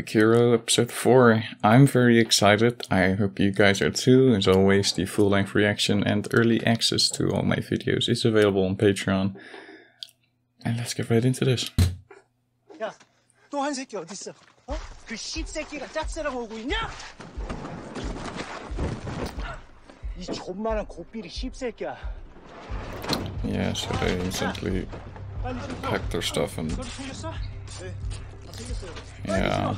Weak Hero episode 4. I'm very excited, I hope you guys are too. As always, the full length reaction and early access to all my videos is available on Patreon. And let's get right into this. 새끼 어? 그 짝새랑 오고 있냐? 이 존만한 고삐리 Yeah, so they instantly packed their stuff and yeah.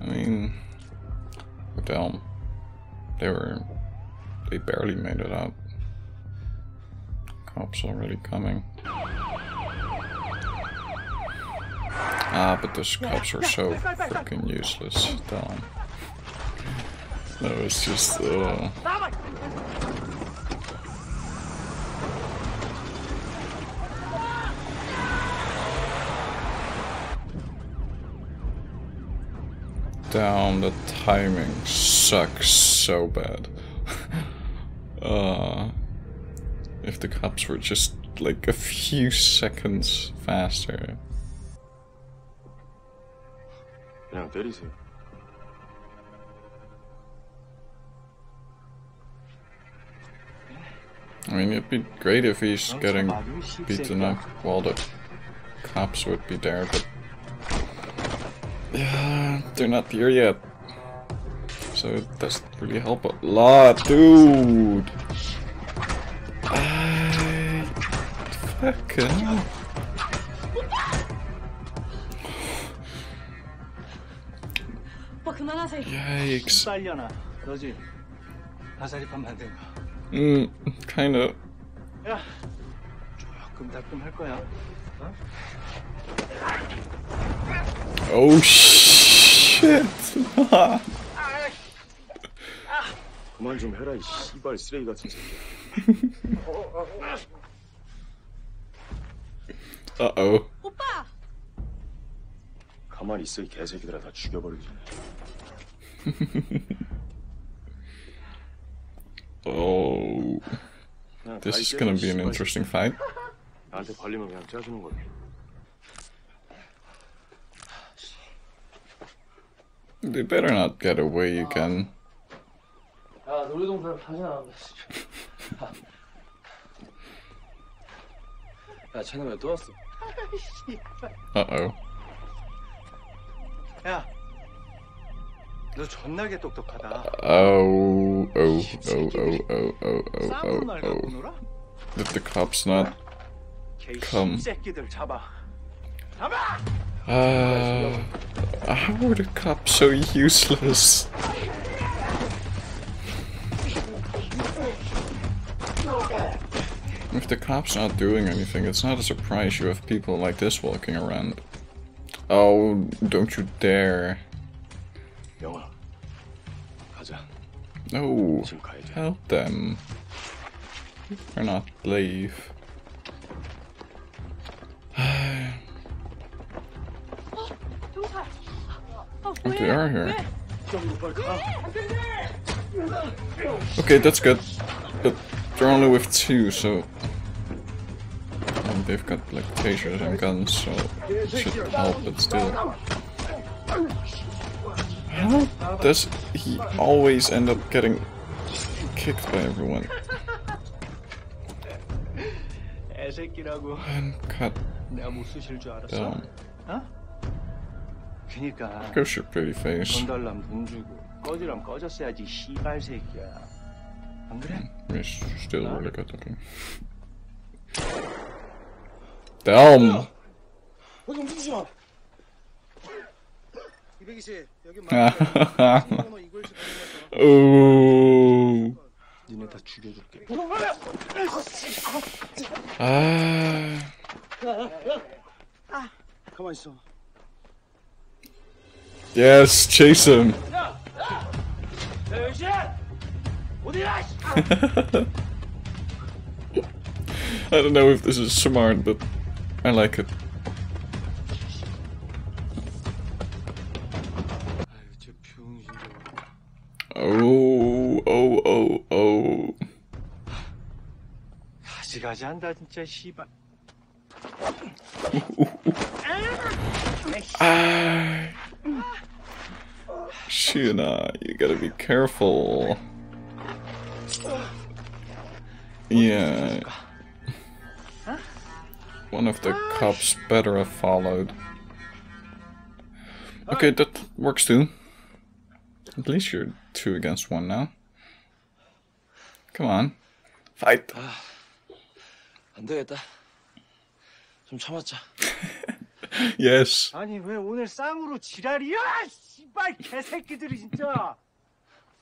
I mean, with them, they were, they barely made it out. Cops already coming. Ah, but those cops are so fucking useless. Damn. No, was just, uh, down, the timing sucks so bad. uh, if the cops were just like a few seconds faster. Now Diddy's here. I mean, it'd be great if he's getting beaten up while the cops would be there, but Yeah, they're not here yet. So it doesn't really help a lot, dude! I... Fucking... 오빠 그만하세요. Yikes. 빨려나. 너지? 가사리판 만든 거. Mm, kinda. 야, 조금 따끔 할 거야. 어? Oh shit! 그만 좀 해라 이 씨발 쓰레기 같은 새끼. uh oh. 오빠! 가만히 있어 이 개새끼들아 다 죽여버리지. Oh. 그냥 This 다 is 이 gonna 깨져, be an 씨발 interesting fight. 새끼. 나한테 걸리면 그냥 짜주는 거야. They better not get away again. 야 놀이동산 다시 나간다 야 쟤네 왜또 왔어? Uh oh. 야, 너 존나게 똑똑하다. Oh, oh, oh, oh, oh, oh, oh, oh, 말 갖고 oh. 놀아? Did the cops not 개 come? 씹새끼들 잡아. 잡아! Uh, how are the cops so useless? If the cop's not doing anything, it's not a surprise you have people like this walking around. Oh, don't you dare. No, oh, help them. They're not brave. they are here. Okay, that's good. But they're only with two, so... And they've got like tasers and guns, so it should help, but still. How does he always end up getting kicked by everyone? And cut down. 어? 그니까 Goes your pretty face. 돈 달라면 돈 주고 꺼지라면 꺼졌어야지 씨발 새끼야. 안 그래? He's still really good looking. Damn! 거기 움직이지 마. 220 여기 Ah. 보내면서 oh. 니네 다 죽여줄게. Ah. 가만 있어. Yes, chase him. 여시 어디야? I don't know if this is smart, but I like it. 아유 저 병신 저거. Oh, oh, oh, oh. 가지가지 한다 진짜 씨발. Ah. Tuna, you gotta be careful. Yeah. One of the cops better have followed. Okay, that works too. At least you're two against one now. Come on. Fight. 안 되겠다. 좀 참았자. Yes. 아니 왜 오늘 쌍으로 지랄이야? 씨발 개새끼들이 진짜.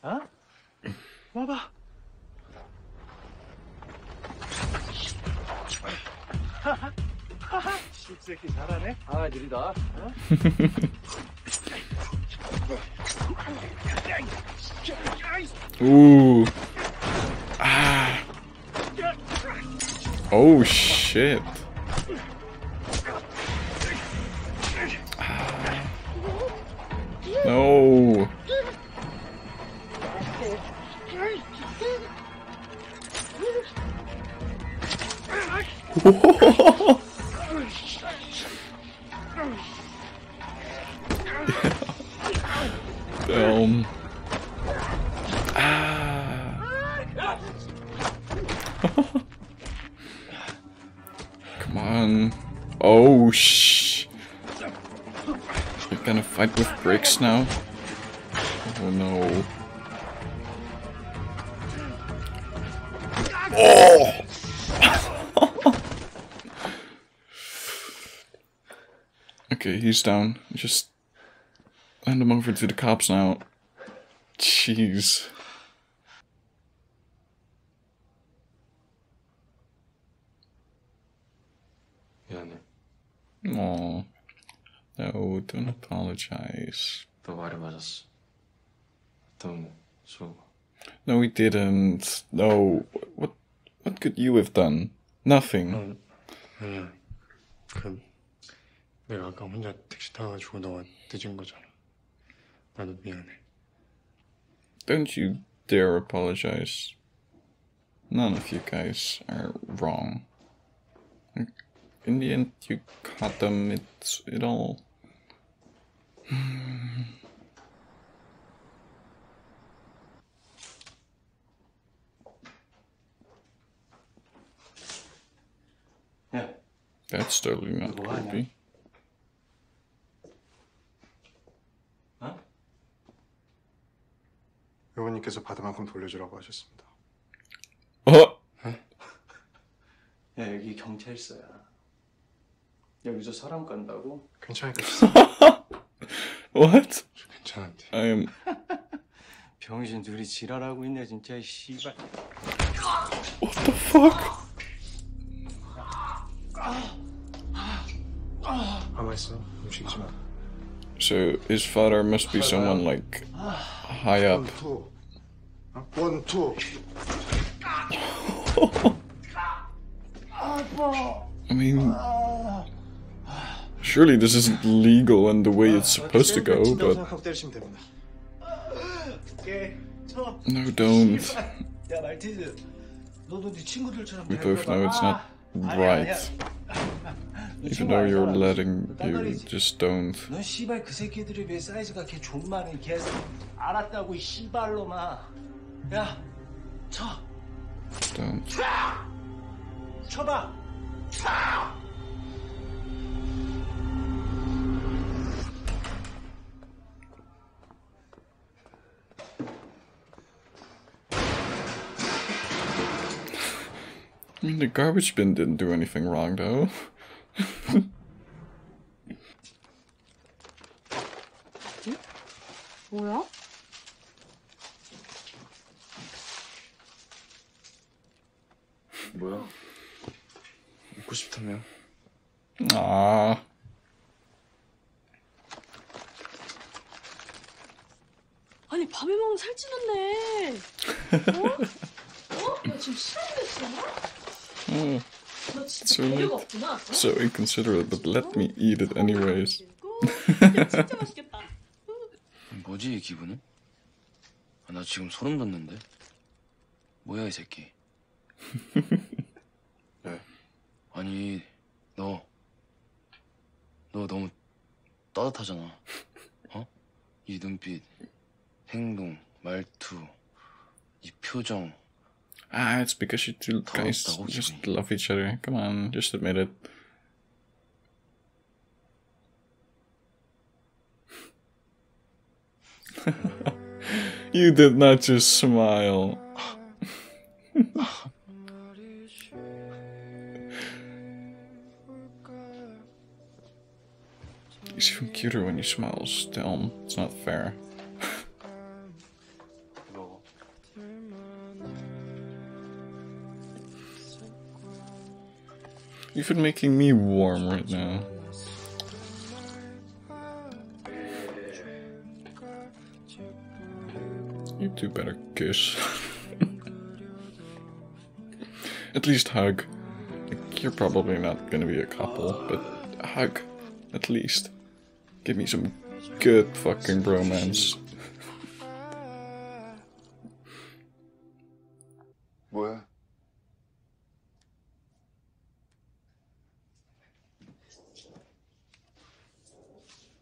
어? 와봐. 씹새끼 잘하네. 아, 느리다. Ooh. Ah. Oh shit. Damn. Ah. Come on. Oh, shh. You're gonna fight with bricks now? Oh no. Oh! Okay, he's down. Just hand him over to the cops now. Jeez. Yani. Aw. No, don't apologize. The water was So. No, we didn't. No. What? What could you have done? Nothing. Um, yeah. um. 그 내가 아까 혼자 택시 타가지고 너가 늦은 거잖아. 나도 미안해. Don't you dare apologize. None of you guys are wrong. In the end, you caught them. It's it all. 야, That's totally not Why not? creepy. 의원님께서 받은 만큼 돌려주라고 하셨습니다. Oh! 야 여기 경찰서야. 여기서 사람 간다고? 괜찮으니까 What? 괜찮은데. I am. 병신 둘이 지랄하고 있네 진짜 이 씨발. What the fuck? 가만 있어. 움직이지 마. So his father must be someone like high up. One, two. I mean, surely this isn't legal and the way it's supposed to go, but... No, don't. We both know it's not right. 너 Even 친구 though you're 알잖아. letting 너 you, 딴거리지? just don't. 넌 씨발 그 새끼들에 비해 사이즈가 개 존만해 개 알았다고 이 씨발로마 야 쳐! Don't. 쳐봐 I mean, the garbage bin didn't do anything wrong, though. 아니 밥에 먹으면 살찌는데. 어? 어? 나 지금 시간됐어? Oh, 너 진짜 So 배려가 없구나. 어? so inconsiderate, but let me eat it anyways. 진짜 맛있겠다. 뭐지 이 기분은? 아, 나 지금 소름 돋는데. 뭐야 이 새끼? 네. 아니 너, 너 너무 따뜻하잖아. 어? 이 눈빛, 행동, 말투, 이 표정. Ah, it's because you two guys 더럽다고, just 기분이. love each other. Come on, just admit it. you did not just smile. He's even cuter when he smiles. Still, it's not fair. Even making me warm right now. You two better kiss. At least hug. You're probably not gonna be a couple, but hug. At least. Give me some good fucking bromance.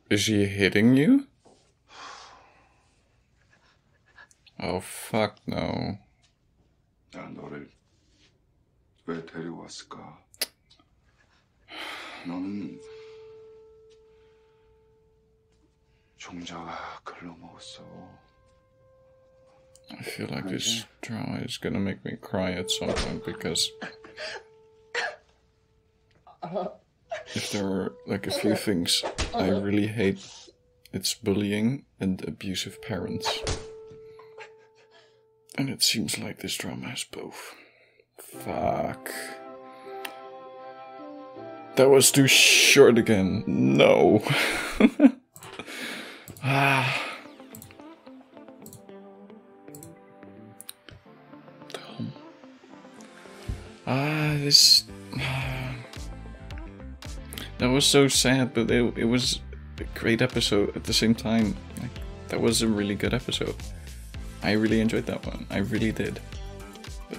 Is he hitting you? Oh fuck no. 나 너를 왜 데리고 왔을까? 너는 종자가 글러먹었어. I feel like this drama is gonna make me cry at some point because if there are like a few things I really hate, it's bullying and abusive parents. And it seems like this drama has both. Fuck. That was too short again. No. ah. Ah, this. Was so sad, but it, it was a great episode at the same time. Like, that was a really good episode. I really enjoyed that one. I really did. But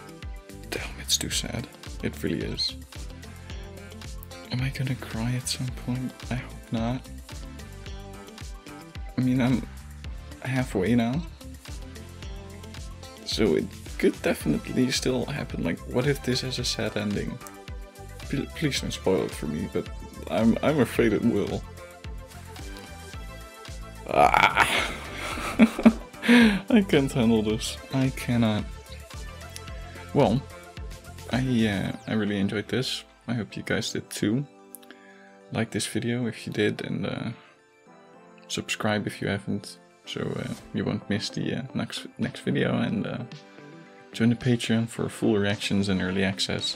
damn, it's too sad. It really is. Am I gonna cry at some point? I hope not. I mean, I'm halfway now. So it could definitely still happen. Like, what if this has a sad ending? P- please don't spoil it for me, but I'm I'm afraid it will. Ah. I can't handle this. I cannot. Well, I uh, I really enjoyed this. I hope you guys did too. Like this video if you did, and uh, subscribe if you haven't, so uh, you won't miss the uh, next next video. And uh, join the Patreon for full reactions and early access